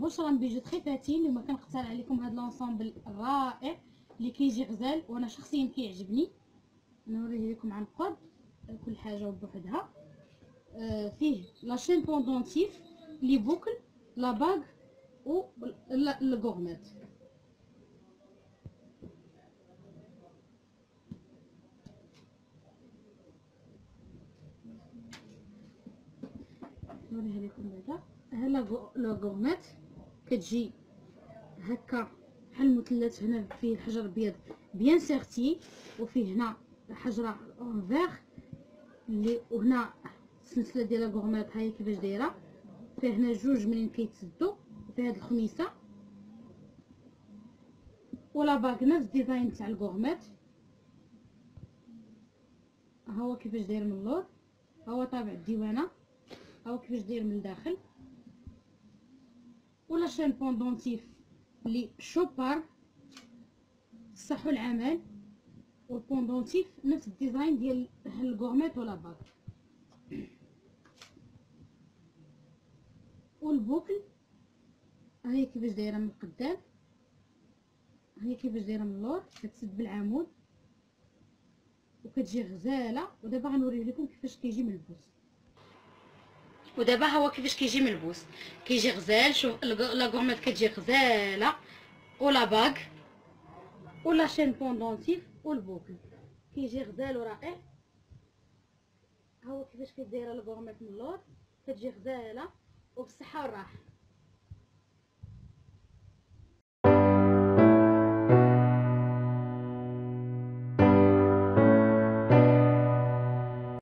بشرى من bijouterie فاتين اللي ما كنختار عليكم هذا l'ensemble الرائع اللي كيجي غزال وأنا شخصيا كيعجبني. نوريه لكم عن قرب كل حاجة بوحدها. آه فيه la chaîne pendentif les boucles la bague و ال gourmette نوريها لكم بعدا. ها la gourmette كتجي هكا بحال المثلث هنا فيه الحجر ابيض bien serti وفيه هنا حجرة en vert اللي وهنا السلسله ديال la gourmette هاهي كيفاش دايرة. فيه هنا جوج منين كيتسدو في هاد الخميسة. و la bague نفس ال design تاع ال gourmette ها هو كيفاش داير من اللور ها هو طابع الديوانة هاو كيفاش داير من الداخل. و la chaîne pendentif لي شوبار صحو العمل وال pendentif نفس ال design ديال ال gourmette و la bague وال boucles هاهي كيفاش دايرة من القدام هاهي كيفاش دايرة من اللور كتسد بالعمود وكتجي غزالة ودابا غنوريه لكم كيفاش كيجي ملبوس ودابا هو كيفاش كيجي ملبوس كيجي غزال شوف la gourmette كتجي غزالة و la bague و la chaîne pendentif وال boucles. كيجي غزال ورائع ها هو كيفاش كدايره la gourmette من اللور؟ كتجي غزالة وبالصحة والراحة.